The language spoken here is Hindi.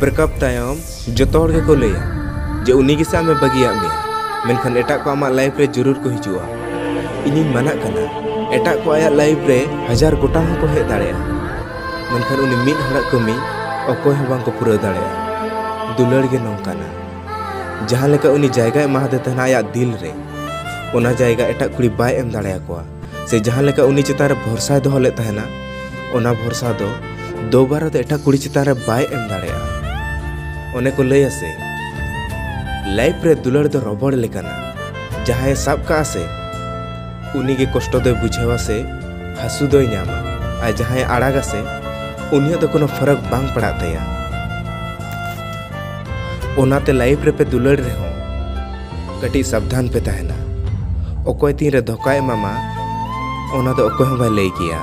ब्रेकअप तायम जो हर को लैया जे उनी के साथ में बगिया में मेनखान एटा को आमा लाइफ रे ज़रूर को हिजुआ इनी मना एटा को आया लाइफ रे हज़ार गोटा को हे दाड़े मेनखान उनी कमी अकोय हो बांग को पूरा दाड़े दुलड़ के जहाँ लेका उनी जायगा एमा दे तहना आया दिल रे ओना जायगा एटा कुड़ी बाय एम कोआ से जहाँ उनी चितान भरोसा दोहो ले तहना ओना भरोसा दो दोबारा तो एटा कुड़ी चितान रे बाय एम दाड़े ओने को लैया लाइफ रे दुलड़ दो रबड़ लेकाना जहाँ साब का से उनी के कष्ट बुझेवा से हसु दो नामा आ जहाँ आड़ागा से उनिया फ़र्क बांग पड़ा तया ओनाते लाइफ रे पे दुलड़ रे हो कटी सावधान पे तहना ओकोय तीन रे धोका एमामा ओना तो ओकोय भाई ले किया